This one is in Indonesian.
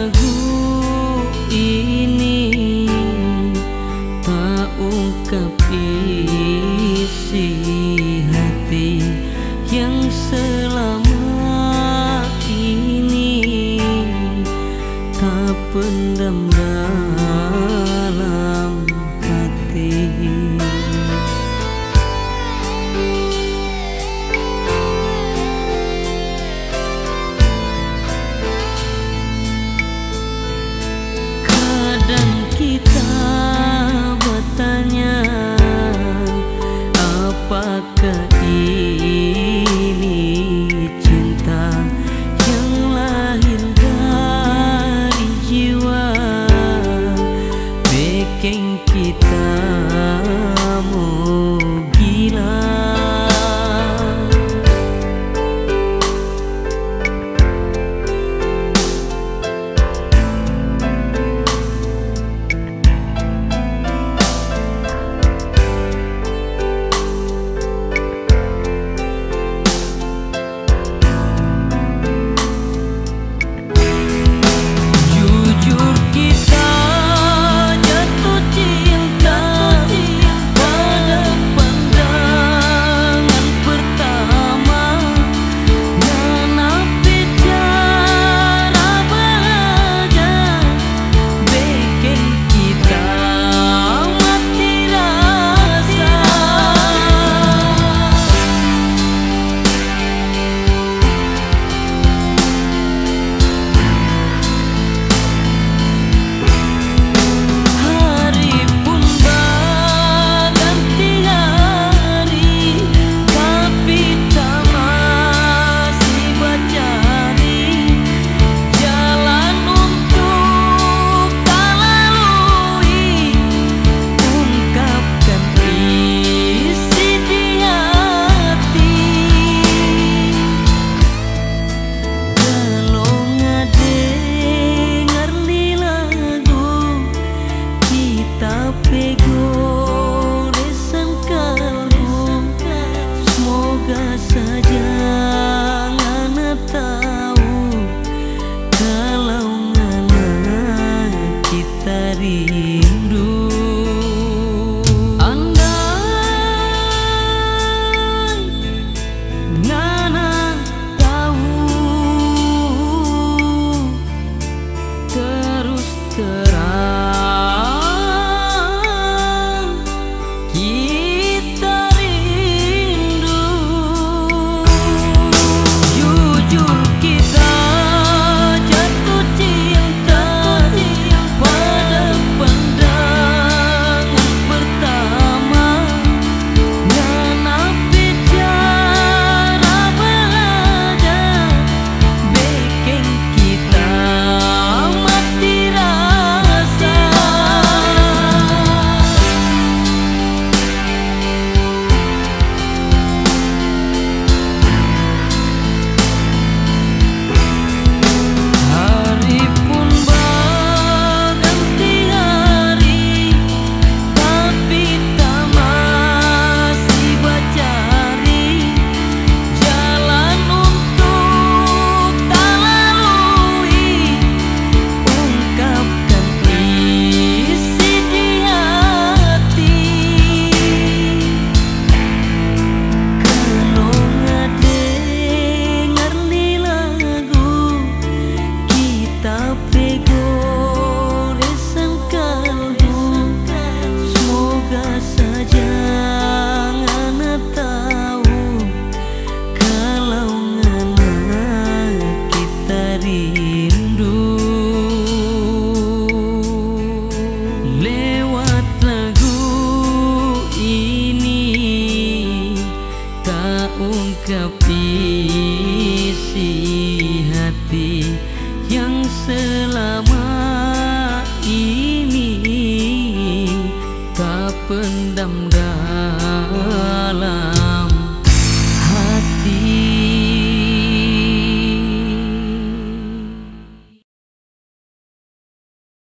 lagu ini tahu ungkap si hati yang selama ini tak pendam